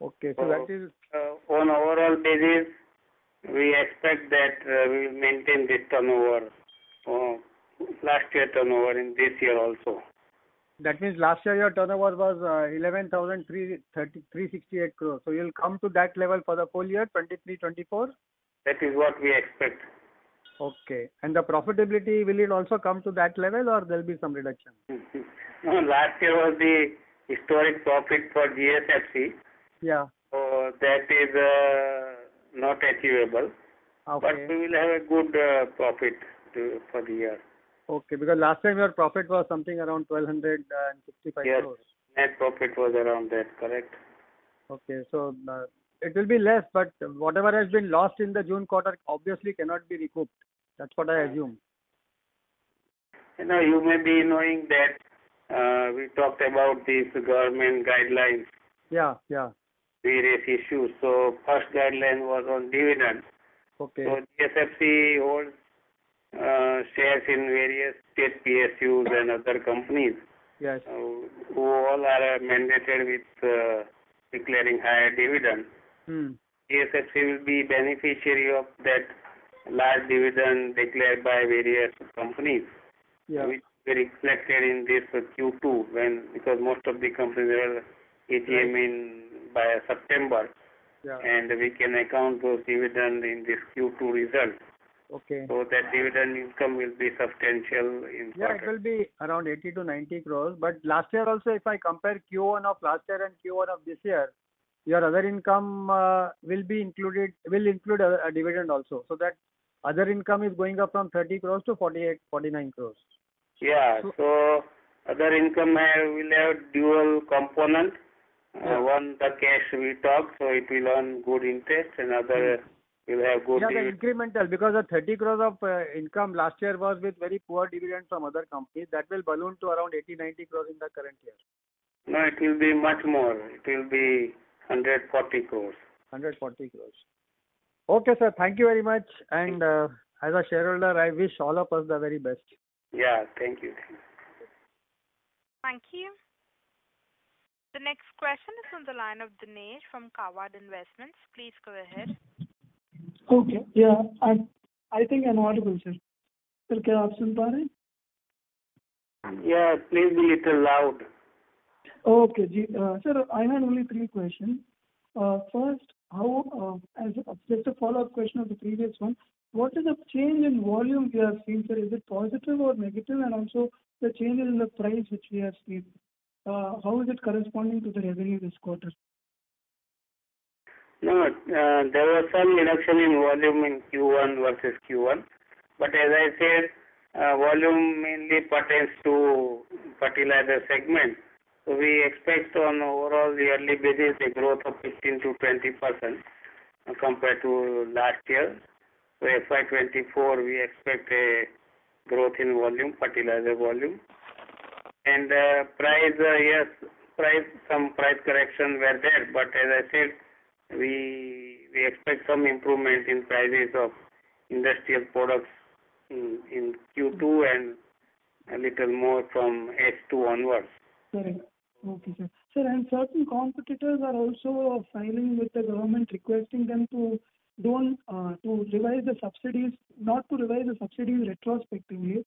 Okay. So that is uh on overall basis, we expect that we will maintain this turnover, uh, last year turnover in this year also. That means last year your turnover was 11,368 crores. So you'll come to that level for the full year 2023/2024? That is what we expect. Okay. And the profitability, will it also come to that level or there'll be some reduction? No, last year was the historic profit for GSFC. Yeah. So that is uh, not achievable. Okay. But we will have a good uh, profit for the year. Okay. Because last time your profit was something around 1,265 crores. Yes. Net profit was around that. Correct. Okay. So uh, it will be less, but whatever has been lost in the June quarter obviously cannot be recouped. That's what I assume. You know, you may be knowing that uh, we talked about these government guidelines. Yeah. Yeah. Various issues. So First guideline was on dividend. Okay. So, GSFC holds uh, shares in various state PSUs and other companies. Yes. Who all are uh, mandated with declaring higher dividend. Hmm. GSFC will be beneficiary of that large dividend declared by various companies. Yeah. Which were reflected in this Q2 when because most of the companies have AGM in by September. Yeah. and we can account those dividend in this Q2 result. Okay. So that dividend income will be substantial in Yeah, it quarter. will be around 80 to 90 crores. But last year also, if I compare Q1 of last year and Q1 of this year, your other income uh, will be included, will include a, a dividend also. So that other income is going up from 30 crores to 48, 49 crores. Yeah. So- So other income have- will have dual component. Uh, One, the cash we talk, so it will earn good interest, and other will have good Yeah, the incremental, because the 30 crores of uh, income last year was with very poor dividend from other companies. That will balloon to around 80, 90 crores in the current year. No, it will be much more. It will be 140 crores. 140 crores. Okay, sir. Thank you very much. And uh, as a shareholder, I wish all of us the very best. Yeah. Thank you. Thank you. The next question is on the line of Dinesh from Kawad Investments. Please go ahead. Okay या आई I think I am audible sir sir क्या आप सुन पा रहे हैं Yeah. Please be little loud. Okay ji sir I had only three question first how as just a follow up question of the previous one what is the change in volume we have seen sir is it positive or negative and also the change in the price which we have seen uh, how is it corresponding to the revenue this quarter No, uh, there was some reduction in volume in Q1 versus Q1. But as I said, uh, volume mainly pertains to fertilizer segment. We expect on overall yearly basis a growth of 15 to 20 percent compared to last year. So FY24 we expect a growth in volume, fertilizer volume. And uh, price, uh, yes, price, some price correction were there, but as I said, we expect some improvement in prices of industrial products in, in Q2 and a little more from H2 onwards. Correct. Okay, sir. Sir, and certain competitors are also filing with the government requesting them to don't uh, to revise the subsidies, not to revise the subsidies retrospectively.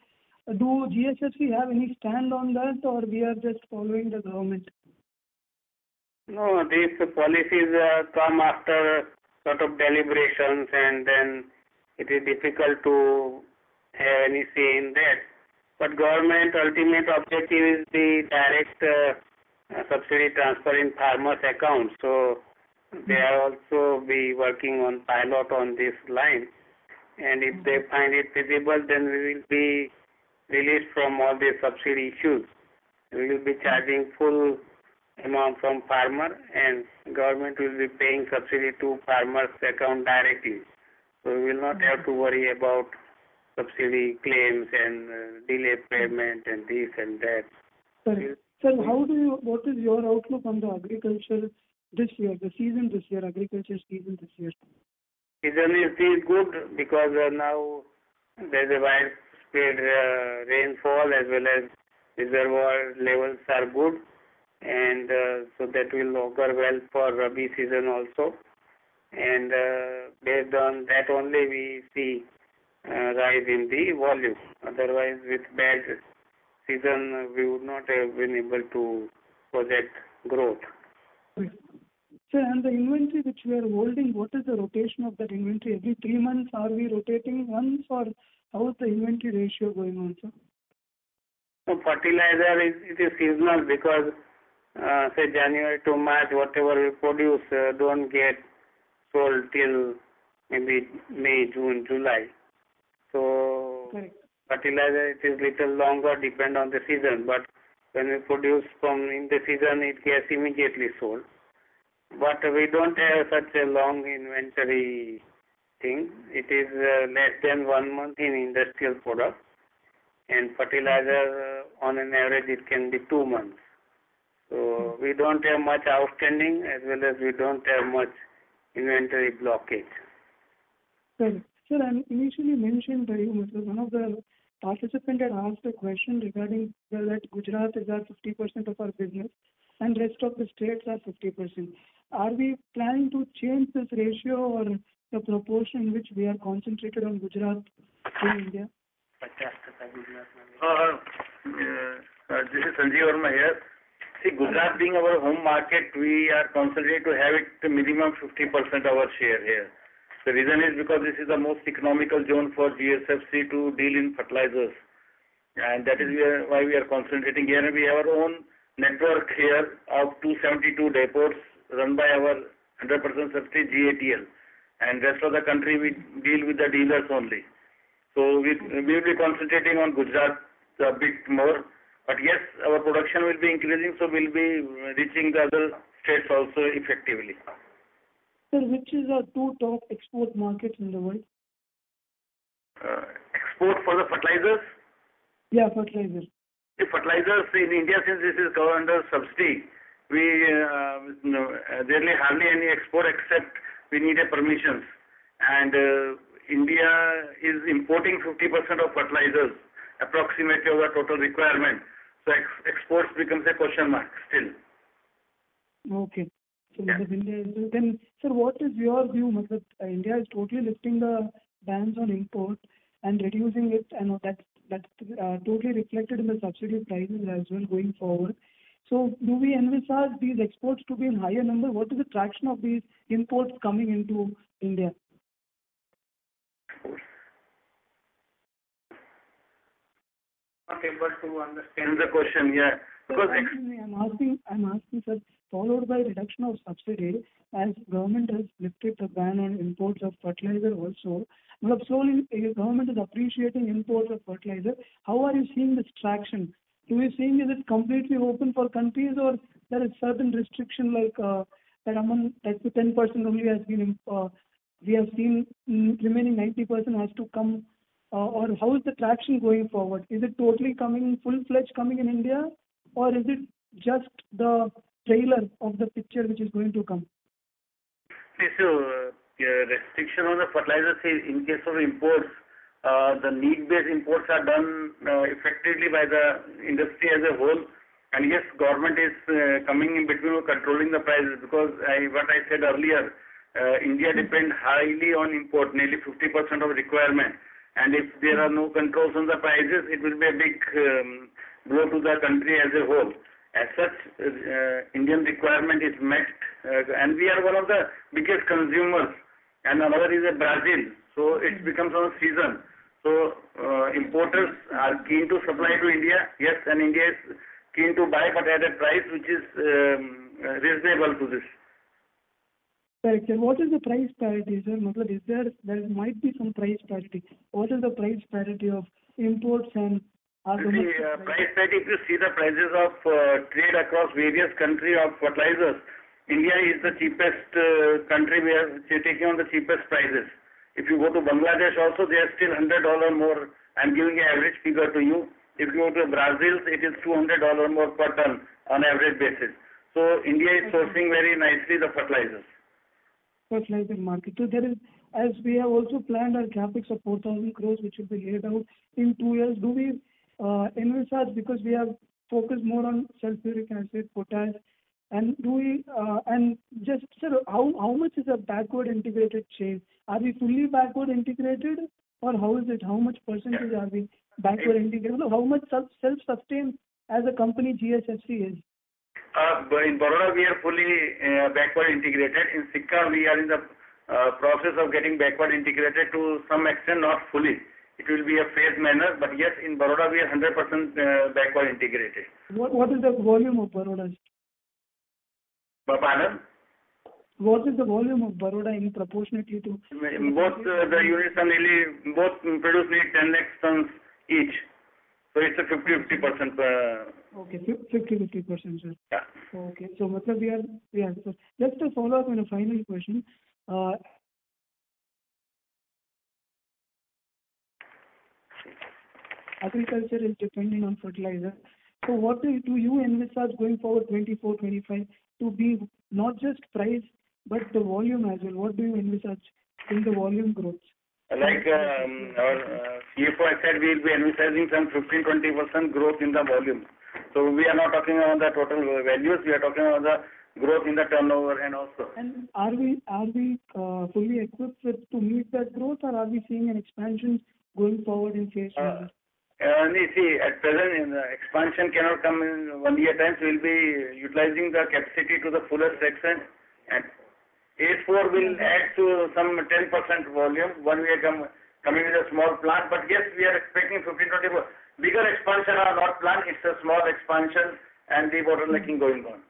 Do GSFC have any stand on that, or we are just following the government? No, these policies uh, come after sort of deliberations and then it is difficult to have any say in that. But government ultimate objective is the direct uh, subsidy transfer in farmers' accounts. So they are also be working on pilot on this line. And if they find it feasible, then we will be released from all the subsidy issues. We will be charging full amount from farmer and government will be paying subsidy to farmers account directly. So we will not have to worry about subsidy claims and uh, delay payment and this and that. Sir, sir, how do you, what is your outlook on the agriculture this year, the season this year, agriculture season this year? Season is good because uh, now there is a widespread uh, rainfall as well as reservoir levels are good and uh, so that will augur well for Rabi season also. And based on that only we see rise in the volume. Otherwise, with bad season, we would not have been able to project growth. Right. Sir, and the inventory which we are holding, what is the rotation of that inventory? Every three months, are we rotating once, or how is the inventory ratio going on, sir? So fertilizer is it is seasonal because uh, say January to March, whatever we produce uh, don't get sold till maybe May, June, July. So Correct. Fertilizer it is little longer depend on the season, but when we produce from in the season it gets immediately sold. But we don't have such a long inventory thing. It is uh, less than one month in industrial product and fertilizer uh, on an average it can be two months. So we don't have much outstanding as well as we don't have much inventory blockage. Correct. Sir, and initially mentioned by you. One of the participant had asked a question regarding that Gujarat is our 50% of our business and rest of the states are 50%. Are we planning to change this ratio or the proportion in which we are concentrated on Gujarat in India? Uh, uh, this is Sanjeev Verma here. See, Gujarat being our home market, we are concentrated to have it minimum 50% of our share here. The reason is because this is the most economical zone for GSFC to deal in fertilizers, and that is why we are concentrating here. We have our own network here of 272 depots run by our 100% subsidiary GATL, and rest of the country we deal with the dealers only. So we we will be concentrating on Gujarat a bit more. But yes, our production will be increasing, so we'll be reaching the other states also effectively. Sir, which is our two top export markets in the world? Uh, export for the fertilizers? Yeah, fertilizers. The fertilizers in India, since this is covered under subsidy, we uh, uh, is hardly any export except we need a permissions. And India is importing 50% of fertilizers, approximately of the total requirement. So ex exports becomes a question mark still. Okay. So Yeah. matlab India is, then, sir, what is your view? Matlab, uh, India is totally lifting the bans on import and reducing it, and that's, that's uh, totally reflected in the subsidy prices as well going forward. So do we envisage these exports to be in higher number? What is the traction of these imports coming into India? Not able to understand the question, yeah. Because I'm asking, I'm asking, sir, followed by reduction of subsidy, as government has lifted the ban on imports of fertilizer also. Well, slowly, government is appreciating imports of fertilizer. How are you seeing this traction? Do you seeing is it completely open for countries, or there is certain restriction like uh, that among like the 10% only has been, uh, we have seen mm, remaining 90% has to come, or how is the traction going forward? Is it totally coming, full-fledged coming in India, or is it just the trailer of the picture which is going to come? Uh, uh, restriction on the fertilizers is in case of imports, uh, the need-based imports are done uh, effectively by the industry as a whole. And yes, government is uh, coming in between or controlling the prices because what I said earlier, uh, India depends highly on import, nearly 50% of requirement. And if there are no controls on the prices, it will be a big um, blow to the country as a whole. As such, uh, Indian requirement is met, uh, and we are one of the biggest consumers. And another is a Brazil, so it becomes on season. So uh, importers are keen to supply to India, yes, and India is keen to buy, but at a price which is um, uh, reasonable to this. Correct, sir. What is the price parity, sir? Is there, there might be some price parity. What is the price parity of imports and our domestic uh, price? tag, if you see the prices of uh, trade across various countries of fertilizers, India is the cheapest uh, country where they're taking on the cheapest prices. If you go to Bangladesh also, they are still $100 more. I'm giving an average figure to you. If you go to Brazil, it is $200 more per ton on average basis. So India is sourcing very nicely the fertilizers. Fertilizer market. So there is, as we have also planned our capex of 4,000 crores, which will be laid out in two years, do we uh, envisage, because we have focused more on sulfuric acid, potash, and do we, uh, and just, sir, how, how much is a backward integrated chain? Are we fully backward integrated, or how is it? How much percentage are we backward integrated? How much self- self-sustained as a company GSFC is? Uh, In Baroda, we are fully uh, backward integrated. In Sikka, we are in the uh, process of getting backward integrated to some extent, not fully. It will be a phased manner, but yes, in Baroda, we are 100% uh, backward integrated. What, what is the volume of Baroda? Pardon? What is the volume of Baroda in proportionately to? Both uh, the units are nearly, both produce nearly 10 lakh tons each. So it's a 50-50%. uh, Okay, fif- 50, 50 percent, sir. Yeah. Okay, so matlab we are, yeah, so just a follow-up and a final question. Uh, Agriculture is depending on fertilizer. So what do do you envisage going forward 24, 25 to be not just price, but the volume as well? What do you envisage in the volume growth? Like um, our uh, CFO has said, we will be envisaging some 15-20% growth in the volume. So we are not talking about the total values, we are talking about the growth in the turnover and also. And are we are we uh, fully equipped with to meet that growth, or are we seeing an expansion going forward in phase one? Uh, you see, at present, the expansion cannot come in one year time, so we'll be utilizing the capacity to the fullest extent. And A4 will add to some 10% volume. One we are come, coming with a small plant, but yes, we are expecting 15, 20. Bigger expansion are not planned. It's a small expansion and debottlenecking going on.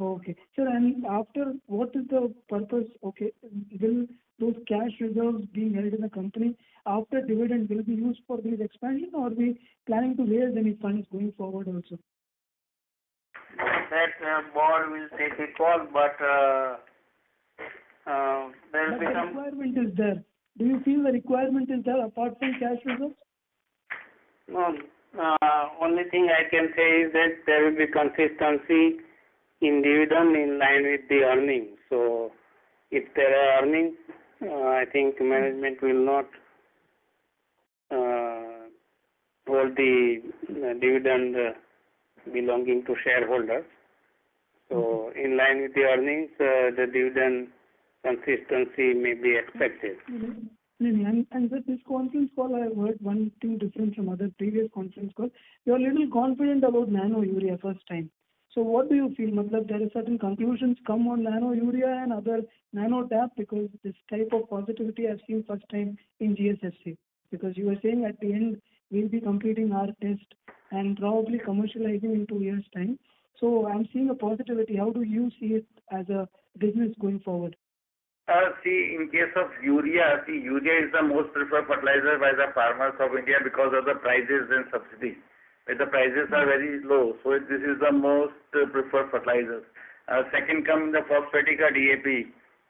Okay. Sir, and after, what is the purpose? Okay, will those cash reserves being held in the company after dividend will be used for this expansion, or we planning to raise any funds going forward also? That uh, board will take a call, but uh, there will be the some. requirement is there. Do you feel the requirement is there apart from cash reserves? No, uh, only thing I can say is that there will be consistency in dividend in line with the earnings. So if there are earnings, uh, I think management will not uh, hold the uh, dividend uh, belonging to shareholders. So in line with the earnings, uh, the dividend consistency may be expected. Mm-hmm. Mm-hmm. And, and with this conference call, I heard one thing different from other previous conference calls. You are a little confident about nano urea first time. So what do you feel? There are certain conclusions come on nano urea and other nano DAP because this type of positivity I've seen first time in GSFC. Because you were saying at the end we'll be completing our test and probably commercializing in two years time. So I'm seeing a positivity. How do you see it as a business going forward? Uh, see, in case of urea, see, urea is the most preferred fertilizer by the farmers of India because of the prices and subsidy. Where the prices are very low, so this is the most uh, preferred fertilizer. Uh, second come the phosphatic or DAP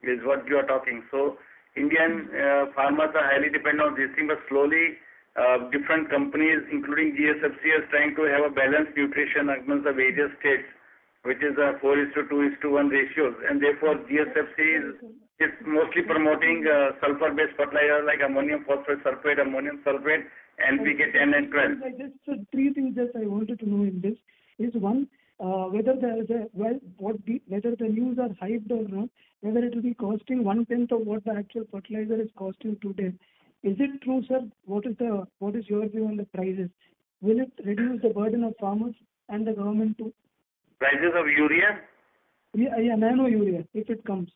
is what you are talking. So Indian uh, farmers are highly dependent on this thing, but slowly uh, different companies, including GSFC, is trying to have a balanced nutrition amongst the various states, which is a 4 is to 2 is to 1 ratios, and therefore GSFC is is mostly promoting uh, sulfur-based fertilizer like ammonium phosphate sulfate, ammonium sulfate, NPK 10 and 12. I just so three things that I wanted to know in this is one, uh, whether there is a well, what the, whether the news are hyped or not, whether it will be costing one tenth of what the actual fertilizer is costing today. Is it true, sir? What is the what is your view on the prices? Will it reduce the burden of farmers and the government too? Prices of urea, Yeah, yeah, nano urea if it comes.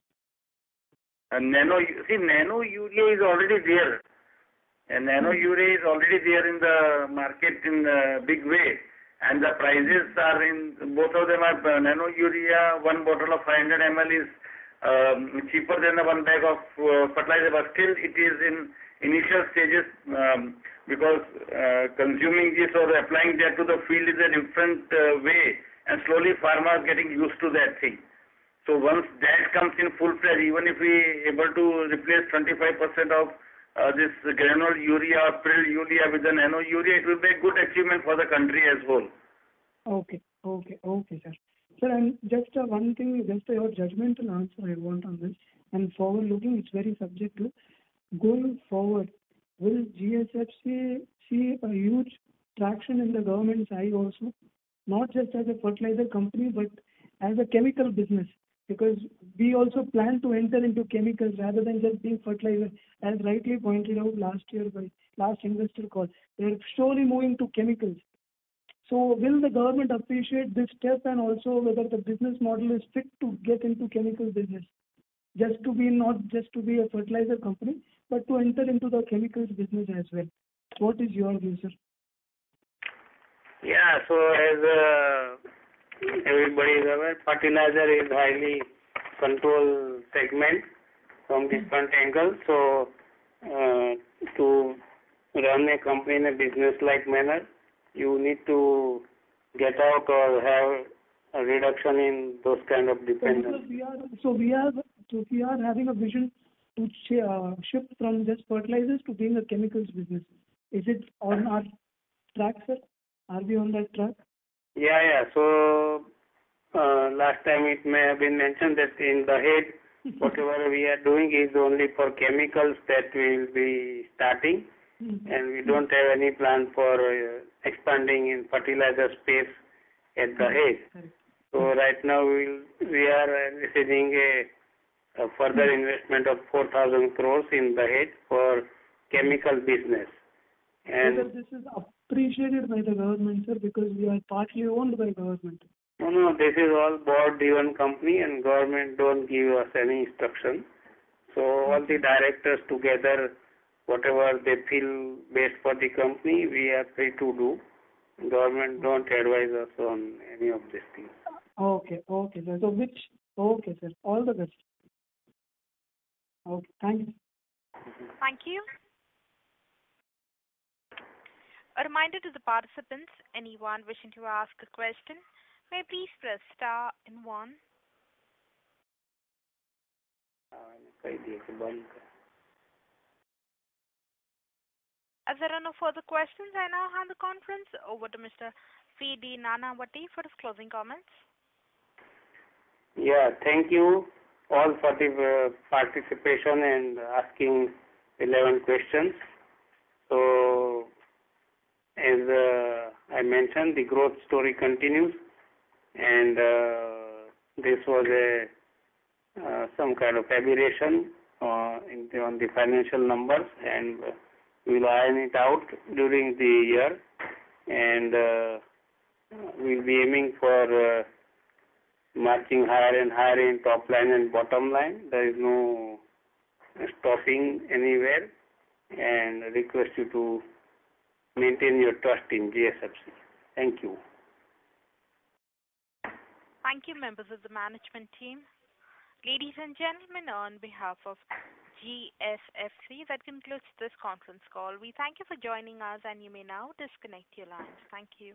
Uh, nano, see, nano urea is already there. And nano urea is already there in the market in a big way. And the prices are in, both of them are uh, nano urea, one bottle of 500 ml is um, cheaper than the one bag of uh, fertilizer, but still it is in initial stages um, because uh, consuming this or applying that to the field is a different uh, way and slowly farmers getting used to that thing. So once that comes in full fledged, even if we able to replace 25% of uh, this granule urea prill urea with the nano urea, it will be a good achievement for the country as whole. Okay, okay, okay, sir. Sir, and just uh, one thing, just your judgmental answer I want on this. And forward looking, it's very subjective. Going forward, will GSFC see a huge traction in the government's eye also? Not just as a fertilizer company, but as a chemical business. Because we also plan to enter into chemicals rather than just being fertilizer, as rightly pointed out last year by last investor call. They're slowly moving to chemicals. So will the government appreciate this step and also whether the business model is fit to get into chemical business? Just to be not just to be a fertilizer company, but to enter into the chemicals business as well. What is your view, sir? Yeah, so as uh, everybody is aware, fertilizer is highly controlled segment from different angles. So uh, to run a company in a business-like manner, you need to get out or have a reduction in those kind of So dependence. because we are so we are so we are having a vision to uh, shift from just fertilizers to being a chemicals business. Is it on our track, sir? Are we on that track? Yeah, yeah. So uh, last time it may have been mentioned that in Dahej, whatever we are doing is only for chemicals that we will be starting, and we don't have any plan for uh, expanding in fertilizer space at Dahej. Correct. So right now we we are uh, receiving a, a further investment of 4,000 crores in Dahej for chemical business. And this is up, appreciated by the government, sir, because we are partly owned by government. No, no, this is all board-driven company and government don't give us any instruction. So all the directors together, whatever they feel best for the company, we are free to do. Government don't advise us on any of these things. Okay, okay, sir. So which, okay, sir. All the best. Okay, thank you. Thank you. A reminder to the participants, anyone wishing to ask a question, may please press star and one. As there are no further questions, I now hand the conference over to Mr. V.D. Nanavati for his closing comments. Yeah. Thank you all for the uh, participation and asking 11 questions. As uh, I mentioned, the growth story continues, and uh, this was a uh, some kind of aberration on the financial numbers, and we will iron it out during the year, and we'll be aiming for marching higher and higher in top line and bottom line. There is no stopping anywhere, and request you to maintain your trust in GSFC. Thank you. Thank you, members of the management team. Ladies and gentlemen, on behalf of GSFC, that concludes this conference call. We thank you for joining us, and you may now disconnect your lines. Thank you.